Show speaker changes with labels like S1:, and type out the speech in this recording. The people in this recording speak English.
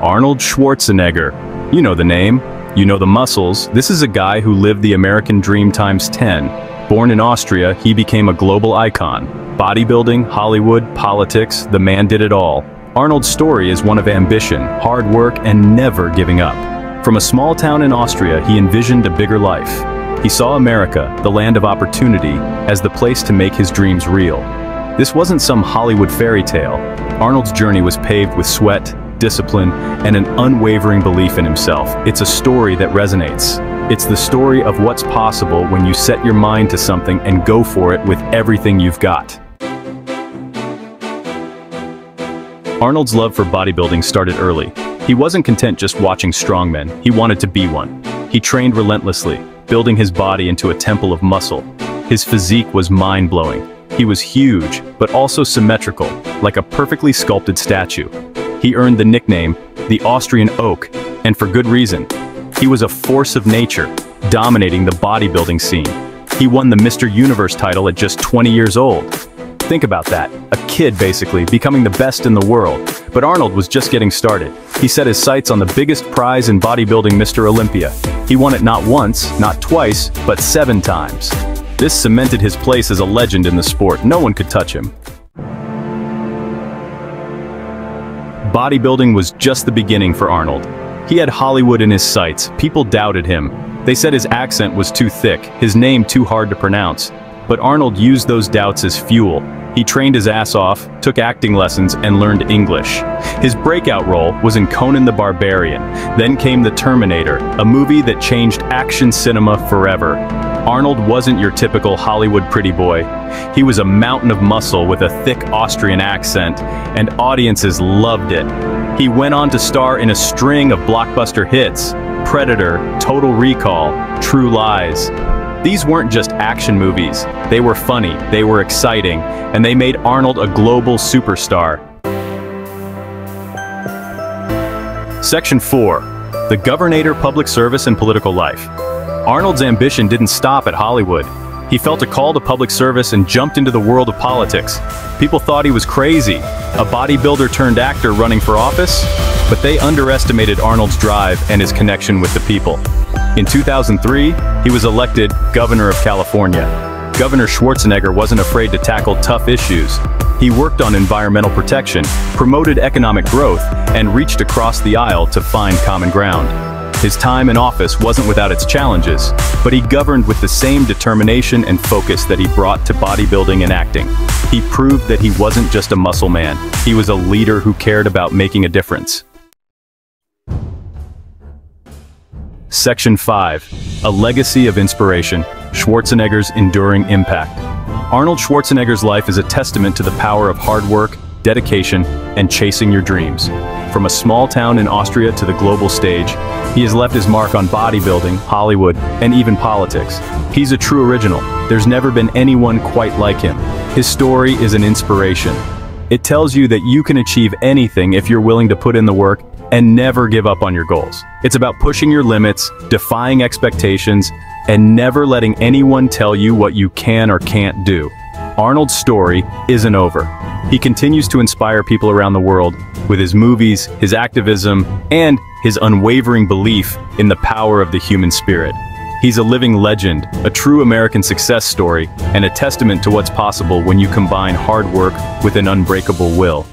S1: Arnold Schwarzenegger. You know the name. You know the muscles. This is a guy who lived the American dream times 10. Born in Austria, he became a global icon. Bodybuilding, Hollywood, politics, the man did it all. Arnold's story is one of ambition, hard work, and never giving up. From a small town in Austria, he envisioned a bigger life. He saw America, the land of opportunity, as the place to make his dreams real. This wasn't some Hollywood fairy tale. Arnold's journey was paved with sweat, discipline, and an unwavering belief in himself. It's a story that resonates. It's the story of what's possible when you set your mind to something and go for it with everything you've got. Arnold's love for bodybuilding started early. He wasn't content just watching strongmen, he wanted to be one. He trained relentlessly, building his body into a temple of muscle. His physique was mind-blowing. He was huge, but also symmetrical, like a perfectly sculpted statue. He earned the nickname, the Austrian Oak, and for good reason. He was a force of nature, dominating the bodybuilding scene. He won the Mr. Universe title at just 20 years old. Think about that, a kid basically, becoming the best in the world. But Arnold was just getting started. He set his sights on the biggest prize in bodybuilding Mr. Olympia. He won it not once, not twice, but seven times. This cemented his place as a legend in the sport. No one could touch him. Bodybuilding was just the beginning for Arnold. He had Hollywood in his sights. People doubted him. They said his accent was too thick, his name too hard to pronounce. But Arnold used those doubts as fuel. He trained his ass off, took acting lessons, and learned English. His breakout role was in Conan the Barbarian. Then came The Terminator, a movie that changed action cinema forever. Arnold wasn't your typical Hollywood pretty boy. He was a mountain of muscle with a thick Austrian accent, and audiences loved it. He went on to star in a string of blockbuster hits, Predator, Total Recall, True Lies. These weren't just action movies, they were funny, they were exciting, and they made Arnold a global superstar. Section 4. The Governator Public Service and Political Life. Arnold's ambition didn't stop at Hollywood. He felt a call to public service and jumped into the world of politics. People thought he was crazy, a bodybuilder turned actor running for office, but they underestimated Arnold's drive and his connection with the people. In 2003, he was elected governor of California. Governor Schwarzenegger wasn't afraid to tackle tough issues. He worked on environmental protection, promoted economic growth, and reached across the aisle to find common ground. His time in office wasn't without its challenges, but he governed with the same determination and focus that he brought to bodybuilding and acting. He proved that he wasn't just a muscle man, he was a leader who cared about making a difference. Section 5. A Legacy of Inspiration, Schwarzenegger's Enduring Impact. Arnold Schwarzenegger's life is a testament to the power of hard work, dedication, and chasing your dreams. From a small town in Austria to the global stage, he has left his mark on bodybuilding, Hollywood, and even politics. He's a true original. There's never been anyone quite like him. His story is an inspiration. It tells you that you can achieve anything if you're willing to put in the work and never give up on your goals. It's about pushing your limits, defying expectations, and never letting anyone tell you what you can or can't do. Arnold's story isn't over. He continues to inspire people around the world with his movies, his activism, and his unwavering belief in the power of the human spirit. He's a living legend, a true American success story, and a testament to what's possible when you combine hard work with an unbreakable will.